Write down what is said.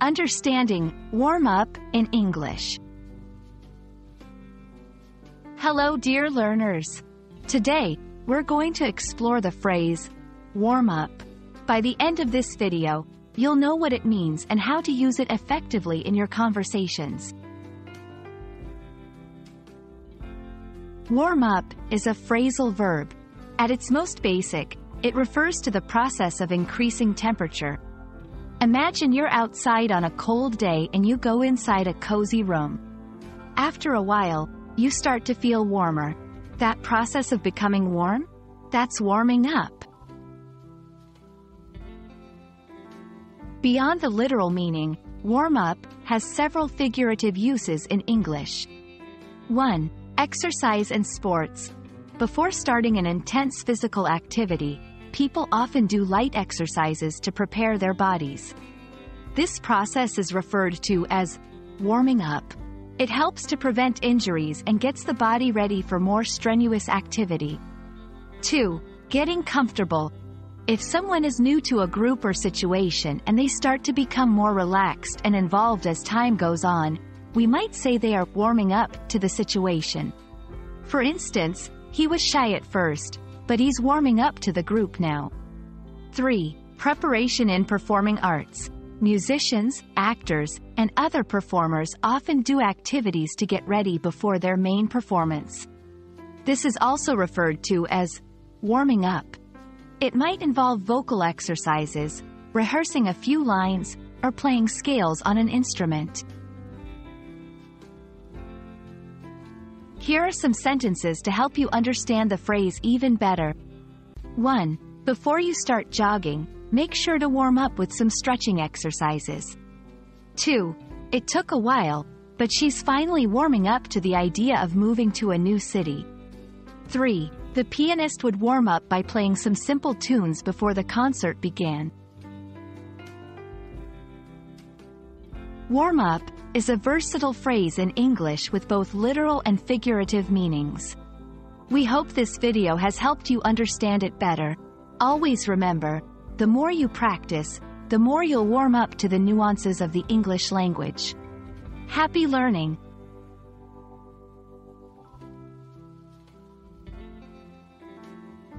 Understanding warm up in English. Hello, dear learners. Today, we're going to explore the phrase warm up. By the end of this video, you'll know what it means and how to use it effectively in your conversations. Warm up is a phrasal verb. At its most basic, it refers to the process of increasing temperature. Imagine you're outside on a cold day and you go inside a cozy room. After a while, you start to feel warmer. That process of becoming warm? That's warming up. Beyond the literal meaning, warm up has several figurative uses in English. 1. Exercise and sports. Before starting an intense physical activity, people often do light exercises to prepare their bodies. This process is referred to as warming up. It helps to prevent injuries and gets the body ready for more strenuous activity. 2. Getting comfortable. If someone is new to a group or situation and they start to become more relaxed and involved as time goes on, we might say they are warming up to the situation. For instance, he was shy at first, but he's warming up to the group now. 3. Preparation in performing arts. Musicians, actors, and other performers often do activities to get ready before their main performance. This is also referred to as warming up. It might involve vocal exercises, rehearsing a few lines, or playing scales on an instrument. Here are some sentences to help you understand the phrase even better. 1. Before you start jogging, make sure to warm up with some stretching exercises. 2. It took a while, but she's finally warming up to the idea of moving to a new city. 3. The pianist would warm up by playing some simple tunes before the concert began. Warm up is a versatile phrase in English with both literal and figurative meanings. We hope this video has helped you understand it better. Always remember, the more you practice, the more you'll warm up to the nuances of the English language. Happy learning!